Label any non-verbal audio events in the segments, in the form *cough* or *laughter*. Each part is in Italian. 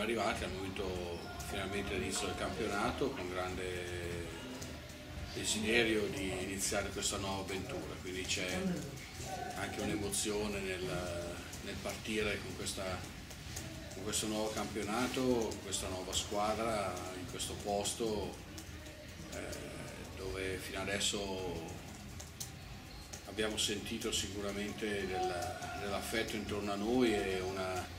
siamo arrivati al momento finalmente all'inizio del campionato con grande desiderio di iniziare questa nuova avventura, quindi c'è anche un'emozione nel, nel partire con, questa, con, questo nuovo campionato, con questa nuova squadra, in questo posto eh, dove fino adesso abbiamo sentito sicuramente dell'affetto intorno a noi e una,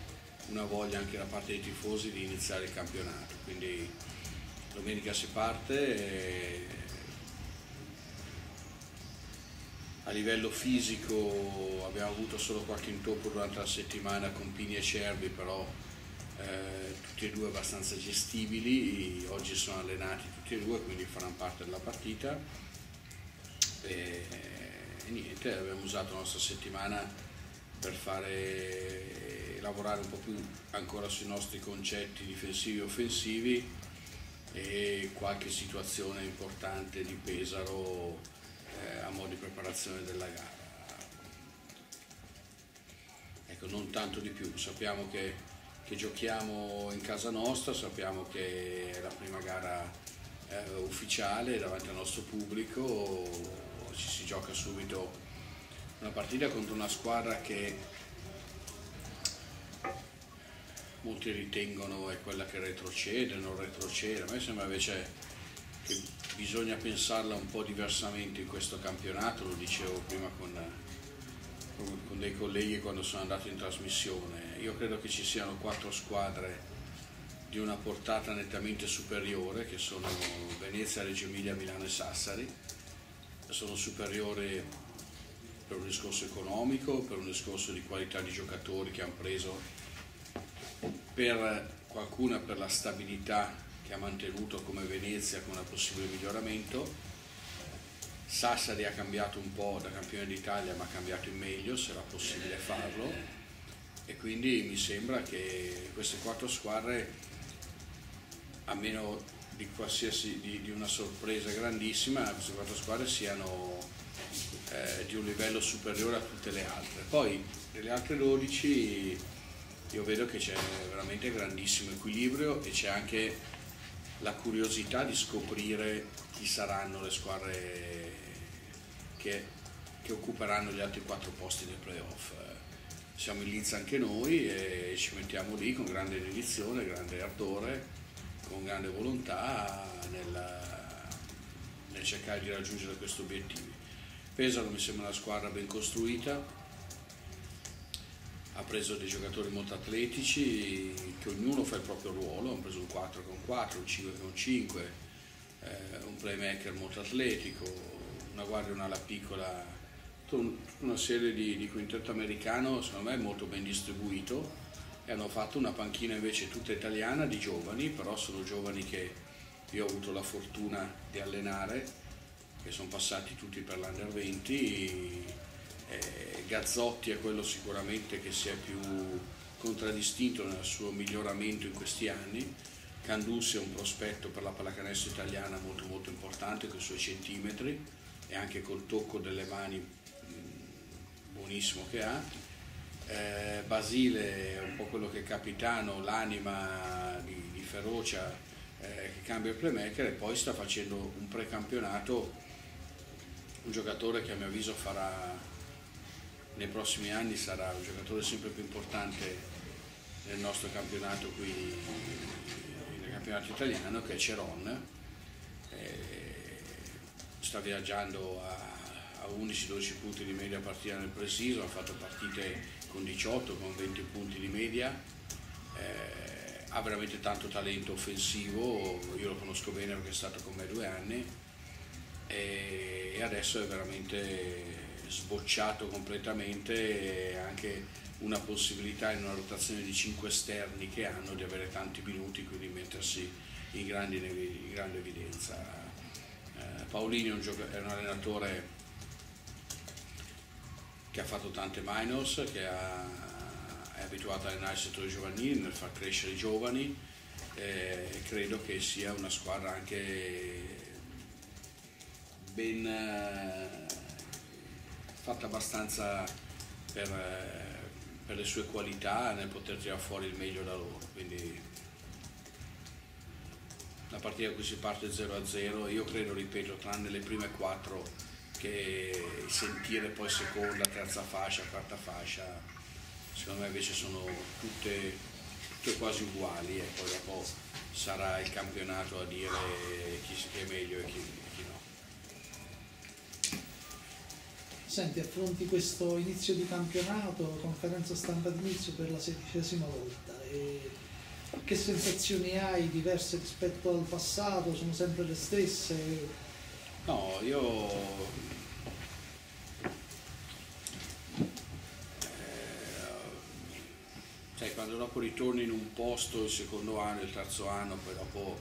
una, voglia anche da parte dei tifosi di iniziare il campionato. Quindi domenica si parte. E a livello fisico abbiamo avuto solo qualche intoppo durante la settimana con Pini e Cervi, però eh, tutti e due abbastanza gestibili, oggi sono allenati tutti e due, quindi faranno parte della partita. E, e niente, abbiamo usato la nostra settimana per fare, lavorare un po' più ancora sui nostri concetti difensivi e offensivi e qualche situazione importante di Pesaro eh, a mo' di preparazione della gara. Ecco, non tanto di più, sappiamo che, che giochiamo in casa nostra, sappiamo che è la prima gara eh, ufficiale davanti al nostro pubblico, ci si gioca subito una partita contro una squadra che molti ritengono è quella che retrocede, non retrocede, a me sembra invece che bisogna pensarla un po' diversamente in questo campionato, lo dicevo prima con, con, dei colleghi quando sono andato in trasmissione. Io credo che ci siano quattro squadre di una portata nettamente superiore, che sono Venezia, Reggio Emilia, Milano e Sassari. Sono superiori per un discorso economico, per un discorso di qualità di giocatori che hanno preso, per qualcuna per la stabilità che ha mantenuto come Venezia con un possibile miglioramento. Sassari ha cambiato un po' da campione d'Italia ma ha cambiato in meglio, se era possibile farlo e quindi mi sembra che queste quattro squadre, a meno di, di, di una sorpresa grandissima, queste quattro squadre siano eh, di un livello superiore a tutte le altre. Poi delle altre 12 io vedo che c'è veramente grandissimo equilibrio e c'è anche la curiosità di scoprire chi saranno le squadre che, che occuperanno gli altri quattro posti del playoff. Siamo in Liz anche noi e ci mettiamo lì con grande dedizione, grande ardore, con grande volontà nel, nel cercare di raggiungere questi obiettivi. Pesaro mi sembra una squadra ben costruita, ha preso dei giocatori molto atletici che ognuno fa il proprio ruolo, hanno preso un 4 con 4, un 5 con 5, eh, un playmaker molto atletico, una guardia un'ala piccola, una serie di, di quintetto americano secondo me molto ben distribuito. E hanno fatto una panchina invece tutta italiana di giovani, però sono giovani che io ho avuto la fortuna di allenare, che sono passati tutti per l'Under 20 eh, Gazzotti è quello sicuramente che si è più contraddistinto nel suo miglioramento in questi anni. Candussi è un prospetto per la pallacanestro italiana molto molto importante con i suoi centimetri e anche col tocco delle mani mh, buonissimo che ha. Eh, Basile è un po' quello che è capitano, l'anima di, di ferocia eh, che cambia il playmaker e poi sta facendo un precampionato, un giocatore che a mio avviso farà nei prossimi anni sarà un giocatore sempre più importante nel nostro campionato qui, nel campionato italiano, che è Ceron. sta viaggiando a, a 11-12 punti di media partita nel preciso, ha fatto partite con 18, con 20 punti di media. Eh, ha veramente tanto talento offensivo, io lo conosco bene perché è stato con me due anni e adesso è veramente sbocciato completamente anche una possibilità in una rotazione di 5 esterni che hanno di avere tanti minuti, quindi mettersi in, grandi, in grande evidenza. Eh, Paolini è un, è un, allenatore che ha fatto tante minors, che ha, è abituato a allenare il settore giovanile, nel far crescere i giovani eh, credo che sia una squadra anche ben fatta abbastanza per, eh, per, le sue qualità nel poter tirare fuori il meglio da loro. Quindi una partita in cui si parte 0-0, io credo, ripeto, tranne le prime quattro, che sentire poi seconda, terza fascia, quarta fascia, secondo me invece sono tutte, tutte quasi uguali e poi dopo sarà il campionato a dire chi, è meglio e chi, chi no. Senti, affronti questo inizio di campionato, conferenza stampa d'inizio per la sedicesima volta. E che sensazioni hai diverse rispetto al passato? Sono sempre le stesse? No, io sai, quando dopo ritorni in un posto il secondo anno, il terzo anno, poi dopo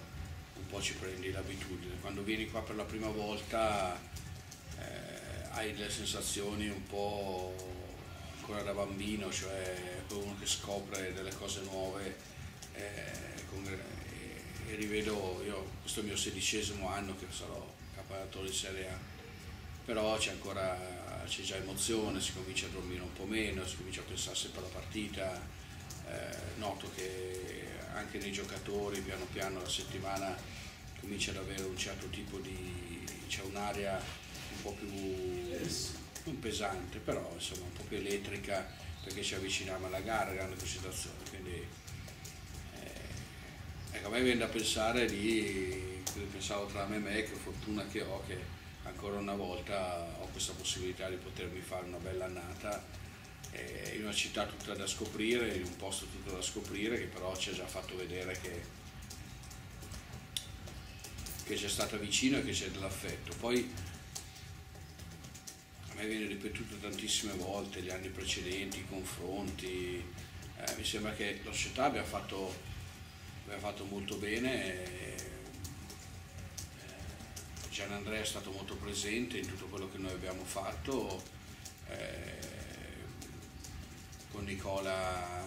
un po' ci prendi l'abitudine. Quando vieni qua per la prima volta eh, hai delle sensazioni un po' ancora da bambino, cioè uno che scopre delle cose nuove eh, con, e, e, rivedo, io questo è il mio sedicesimo anno che sarò campionato di Serie A, però c'è ancora c'è già emozione, si comincia a dormire un po' meno, si comincia a pensare sempre alla partita, eh, noto che anche nei giocatori piano piano la settimana comincia ad avere un certo tipo di, c'è un'area un po' più, non pesante, però insomma un po' più elettrica perché ci avviciniamo alla gara, grande considerazione, quindi eh, ecco, a me viene da pensare di, pensavo tra me e me che fortuna che ho che ancora una volta ho questa possibilità di potermi fare una bella annata eh, in una città tutta da scoprire, in un posto tutto da scoprire che però ci ha già fatto vedere che, c'è stata vicino e che c'è dell'affetto. Poi me viene ripetuto tantissime volte gli anni precedenti, i confronti, eh, mi sembra che la società abbia fatto, abbia fatto molto bene. Eh, Gian Andrea è stato molto presente in tutto quello che noi abbiamo fatto. Eh, con Nicola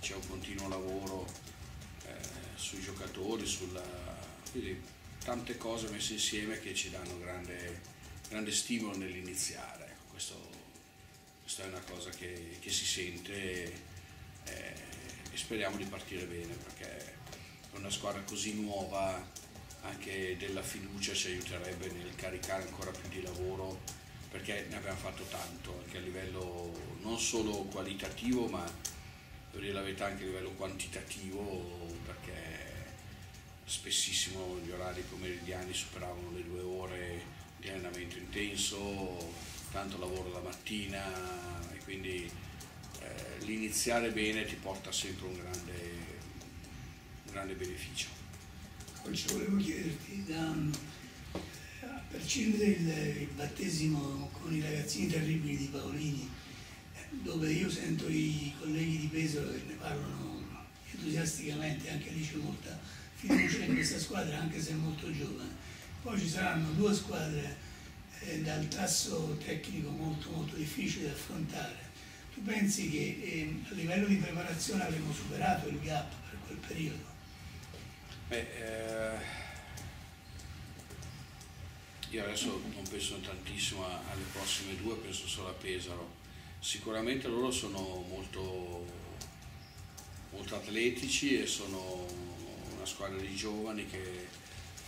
c'è un continuo lavoro eh, sui giocatori, sulla, quindi tante cose messe insieme che ci danno grande, grande stimolo nell'iniziare. Ecco, questo, questa è una cosa che, che si sente eh, e speriamo di partire bene perché con una squadra così nuova anche della fiducia ci aiuterebbe nel caricare ancora più di lavoro perché ne abbiamo fatto tanto anche a livello non solo qualitativo ma devo dire la verità anche a livello quantitativo perché spessissimo gli orari pomeridiani superavano le due ore allenamento intenso, tanto lavoro la mattina e quindi eh, l'iniziare bene ti porta sempre un grande, un grande beneficio. Oggi volevo chiederti, da, per celebrare il, il, battesimo con i ragazzini terribili di Paolini, dove io sento i colleghi di Pesaro che ne parlano entusiasticamente, anche lì c'è molta fiducia in questa squadra, anche se è molto giovane. Poi ci saranno due squadre eh, dal tasso tecnico molto molto difficile da affrontare. Tu pensi che eh, a livello di preparazione avremo superato il gap per quel periodo? Beh, eh io adesso non penso tantissimo alle prossime due, penso solo a Pesaro. Sicuramente loro sono molto, molto atletici e sono una squadra di giovani che,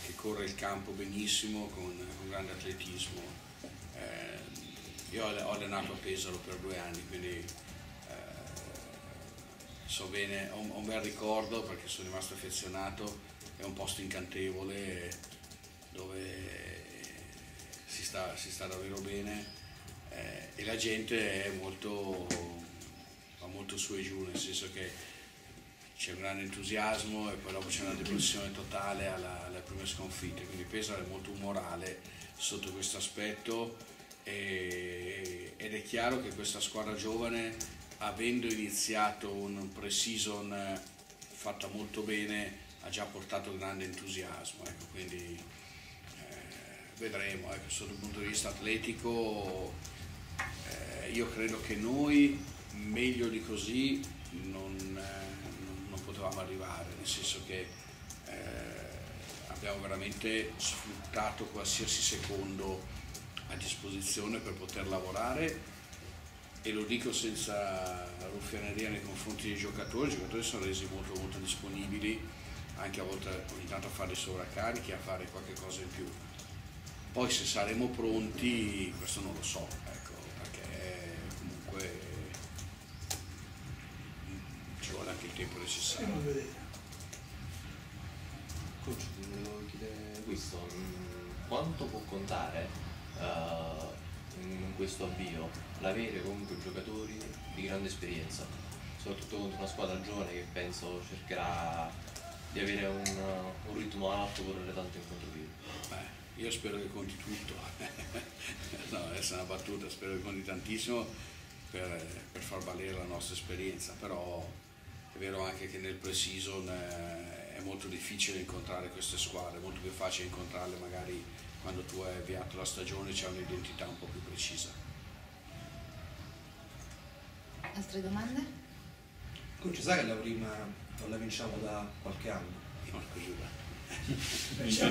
che corre il campo benissimo con, con grande atletismo. Eh, io ho allenato a Pesaro per due anni, quindi eh, so bene, ho, ho un bel ricordo perché sono rimasto affezionato, è un posto incantevole dove si sta, si sta davvero bene eh, e la gente è molto, va molto su e giù, nel senso che c'è un grande entusiasmo e poi dopo c'è una depressione totale alla, alle prime sconfitte, quindi Pesaro è molto umorale sotto questo aspetto e, ed è chiaro che questa squadra giovane avendo iniziato un pre-season fatta molto bene ha già portato grande entusiasmo, ecco, quindi vedremo, ecco, sotto il punto di vista atletico eh, io credo che noi meglio di così non, eh, potevamo arrivare, nel senso che eh, abbiamo veramente sfruttato qualsiasi secondo a disposizione per poter lavorare e lo dico senza ruffianeria nei confronti dei giocatori, i giocatori sono resi molto molto disponibili anche a volte ogni tanto a fare dei sovraccarichi, a fare qualche cosa in più. Poi se saremo pronti, questo non lo so, ecco, a vedere. Coach, ti volevo chiedere questo, mm, quanto può contare eh, in questo avvio l'avere comunque giocatori di grande esperienza, soprattutto contro una squadra giovane che penso cercherà di avere un, un ritmo alto, correre tanto in contropiede? Beh, io spero che conti tutto, *laughs* no, adesso è una battuta, spero che conti tantissimo per, per far valere la nostra esperienza, però è vero anche che nel pre-season eh, è molto difficile incontrare queste squadre, è molto più facile incontrarle magari quando tu hai avviato la stagione e c'è un'identità un po' più precisa. Altre domande? Coach, sai che la prima non la vinciamo da qualche anno? Porco Giuda.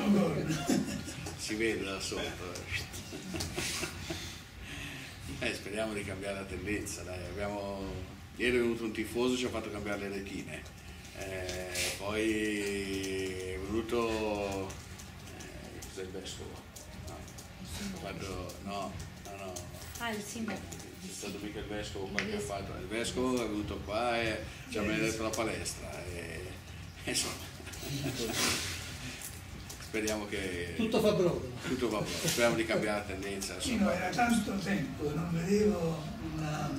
Gol. Si vede da sotto. Eh, speriamo di cambiare la tendenza, dai. Abbiamo... Ieri è venuto un tifoso ci ha fatto cambiare le retine. Eh, poi è venuto eh, cos'è il vescovo? No. Quando, no, no, no. Ah, il simbolo. È stato mica il vescovo qua che ha fatto. Il vescovo è venuto qua e ci ha benedetto la palestra. E, e *laughs* insomma. Speriamo che Tutto fa brodo. tutto va bene, speriamo di cambiare la tendenza. Sì, no, era tanto tempo che non vedevo una-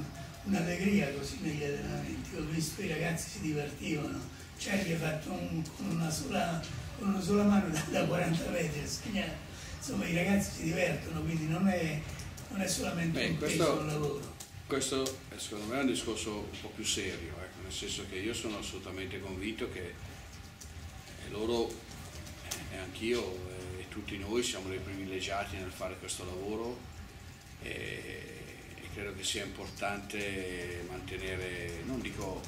un'allegria così negli allenamenti. Ho visto i ragazzi si divertivano. Cerri ha fatto un- con, una sola, con una sola mano da, da 40 metri a segnare. Insomma, i ragazzi si divertono, quindi non è, non è solamente Beh, un questo- peso al lavoro. Questo è, secondo me è un discorso un po' più serio, ecco, nel senso che io sono assolutamente convinto che eh, loro eh, e anch'io e tutti noi siamo dei privilegiati nel fare questo lavoro e credo che sia importante mantenere, non dico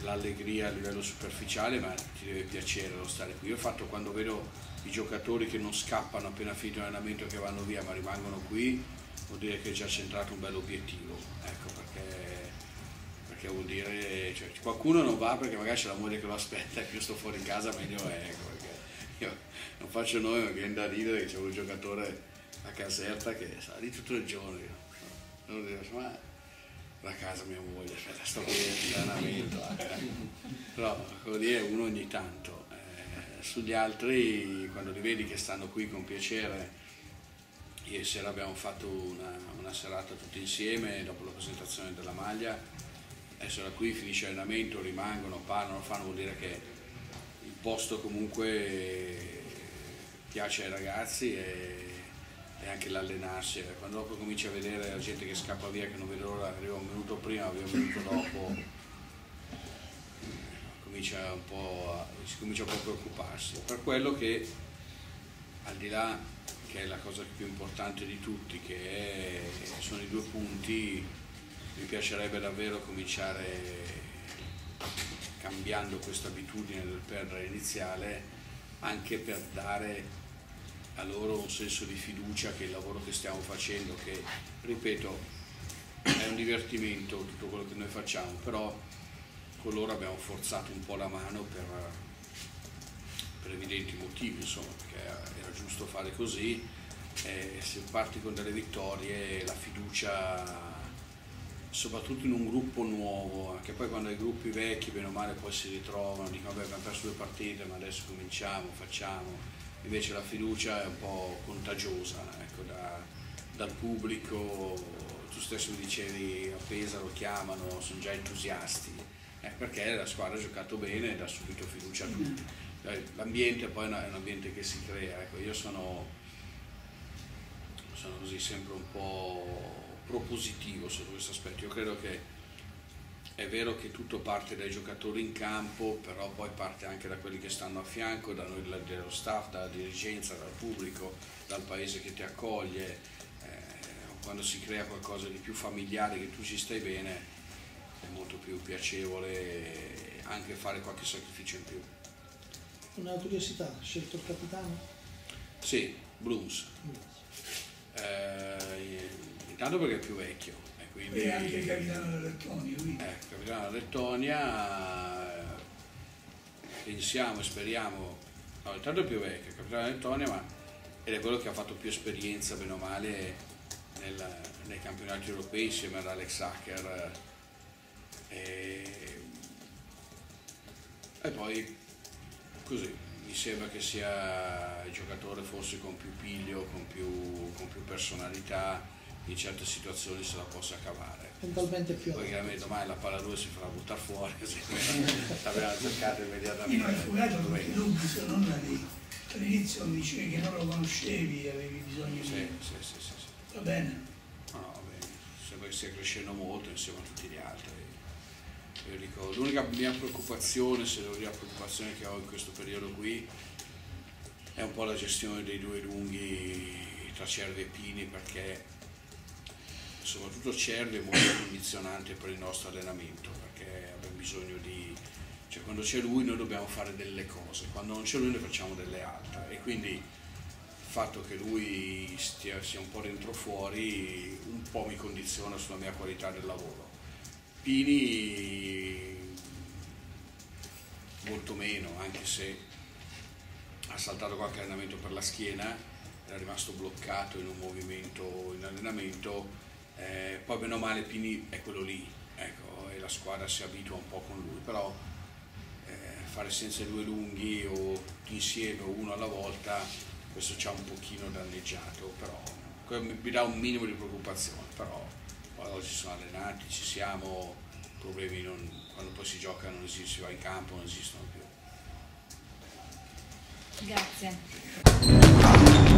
l'allegria a livello superficiale, ma ti deve piacere lo stare qui. Io ho fatto quando vedo i giocatori che non scappano appena finito l'allenamento che vanno via ma rimangono qui, vuol dire che è già centrato un bel obiettivo, ecco perché, perché vuol dire, cioè, qualcuno non va perché magari c'è la moglie che lo aspetta e più sto fuori casa meglio è, ecco, perché io non faccio nome ma viene da ridere che c'è un giocatore a Caserta che sta lì tutto il giorno, non dire, ma la casa mia moglie, aspetta sto allenamento, eh. però quello lì è uno ogni tanto, Eh, sugli altri quando li vedi che stanno qui con piacere Ieri sera abbiamo fatto una, una serata tutti insieme dopo la presentazione della maglia. Da qui finisce l'allenamento, rimangono, parlano, fanno, vuol dire che il posto comunque piace ai ragazzi e, e anche l'allenarsi. Quando dopo cominci a vedere la gente che scappa via, che non vede l'ora, arriva un minuto prima, arriva un minuto dopo, comincia un po' a, si comincia un po' a preoccuparsi. Per quello che al di là che è la cosa più importante di tutti, che è- sono i due punti, mi piacerebbe davvero cominciare cambiando questa abitudine del perdere iniziale anche per dare a loro un senso di fiducia che il lavoro che stiamo facendo, che ripeto è un divertimento tutto quello che noi facciamo, però con loro abbiamo forzato un po' la mano per, per evidenti motivi, insomma, perché era giusto fare così. E se parti con delle vittorie, la fiducia, soprattutto in un gruppo nuovo, anche poi quando hai gruppi vecchi, bene o male, poi si ritrovano, dicono vabbè abbiamo perso due partite, ma adesso cominciamo, facciamo. Invece la fiducia è un po' contagiosa, ecco, da- dal pubblico, tu stesso mi dicevi a Pesa lo chiamano, sono già entusiasti, eh, perché la squadra ha giocato bene e dà subito fiducia a tutti. Eh, L'ambiente poi è un ambiente che si crea, ecco, io sono, sono così sempre un po' propositivo sotto questo aspetto, io credo che è vero che tutto parte dai giocatori in campo, però poi parte anche da quelli che stanno a fianco, da noi del- dello staff, dalla dirigenza, dal pubblico, dal paese che ti accoglie. Eh, quando si crea qualcosa di più familiare, che tu ci stai bene, è molto più piacevole anche fare qualche sacrificio in più. Una curiosità, scelto il capitano? Sì, Blooms. Eh, intanto perché è più vecchio. E quindi, E anche il capitano del Lettonia, quindi. Eh, capitano della Lettonia, eh, pensiamo e speriamo, no, intanto è più vecchio, il capitano Antonio, ma ed è quello che ha fatto più esperienza, bene o male, nel, nei campionati europei insieme ad Alex Hacker. E, e poi così, mi sembra che sia il giocatore forse con più piglio, con più, con più personalità, in certe situazioni se la possa cavare. Mentalmente più Poi chiaramente domani la palla 2 si farà buttare fuori, così l'abbiamo *laughs* cercato Io non ho immediatamente. fugato perché i dubbi sono nati. All'inizio mi dicevi che non lo conoscevi, avevi bisogno Sì, di... sì, sì, sì, sì. Va bene. No, no, beh, sembra che stia crescendo molto insieme a tutti gli altri. Io dico, l'unica mia preoccupazione, se la preoccupazione che ho in questo periodo qui, è un po' la gestione dei due lunghi tra Cervi e Pini perché soprattutto Cervi è molto condizionante per il nostro allenamento perché abbiamo bisogno di cioè quando c'è lui noi dobbiamo fare delle cose quando non c'è lui ne facciamo delle altre. E quindi il fatto che lui stia, sia un po' dentro fuori un po' mi condiziona sulla mia qualità del lavoro. Pini molto meno anche se ha saltato qualche allenamento per la schiena era rimasto bloccato in un movimento in allenamento eh, poi bene o male Pini è quello lì ecco, e la squadra si abitua un po' con lui però eh, fare senza due lunghi o insieme o uno alla volta questo ci ha un pochino danneggiato però mi dà un minimo di preoccupazione però oggi sono allenati ci siamo problemi non- quando poi si gioca non esiste si va in campo non esistono più Grazie.